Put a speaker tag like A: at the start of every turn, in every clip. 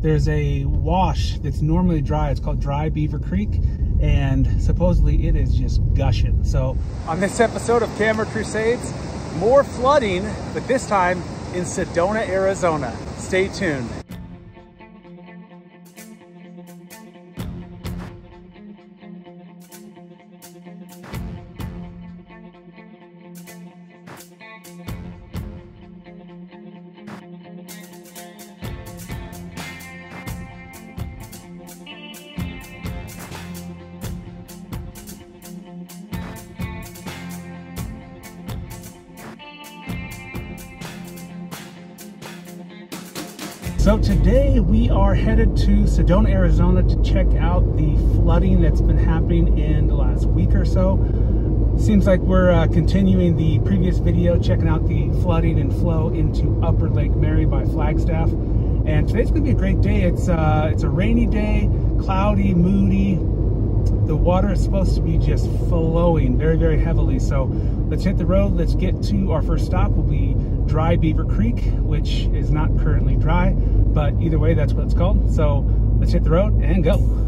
A: there's a wash that's normally dry. It's called Dry Beaver Creek, and supposedly it is just gushing. So on this episode of Camera Crusades, more flooding, but this time in Sedona, Arizona. Stay tuned. So today we are headed to Sedona, Arizona to check out the flooding that's been happening in the last week or so. Seems like we're uh, continuing the previous video, checking out the flooding and flow into Upper Lake Mary by Flagstaff. And today's gonna be a great day. It's, uh, it's a rainy day, cloudy, moody. The water is supposed to be just flowing very, very heavily. So let's hit the road. Let's get to our first stop We'll be Dry Beaver Creek, which is not currently dry but either way, that's what it's called. So let's hit the road and go.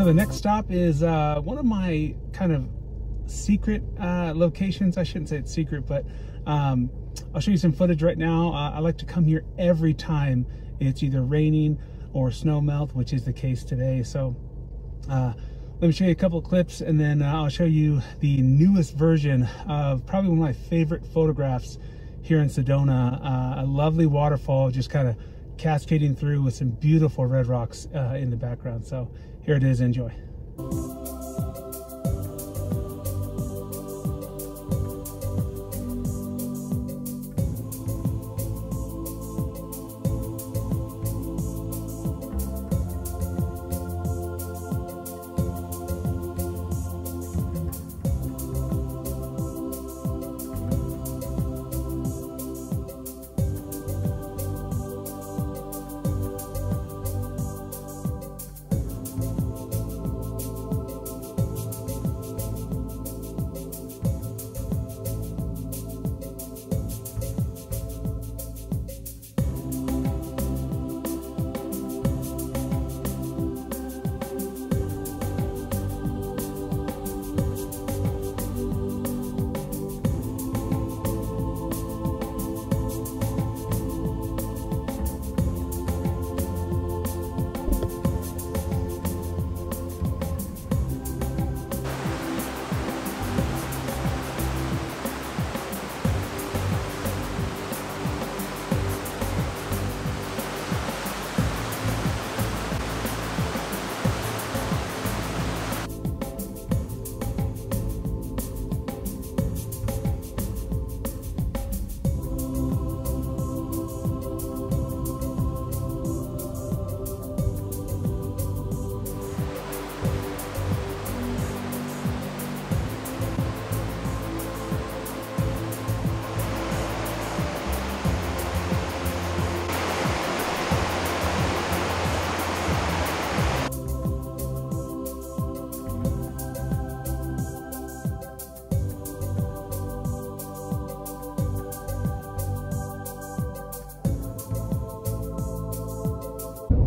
A: So the next stop is uh, one of my kind of secret uh, locations. I shouldn't say it's secret, but um, I'll show you some footage right now. Uh, I like to come here every time it's either raining or snow melt, which is the case today. So uh, let me show you a couple clips and then uh, I'll show you the newest version of probably one of my favorite photographs here in Sedona. Uh, a lovely waterfall just kind of cascading through with some beautiful red rocks uh, in the background. So here it is, enjoy.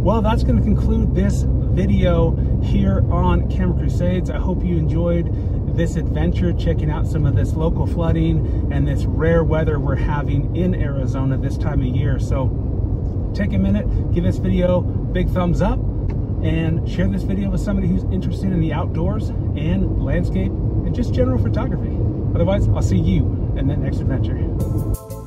A: Well, that's going to conclude this video here on Camera Crusades. I hope you enjoyed this adventure, checking out some of this local flooding and this rare weather we're having in Arizona this time of year. So take a minute, give this video big thumbs up, and share this video with somebody who's interested in the outdoors and landscape and just general photography. Otherwise, I'll see you in the next adventure.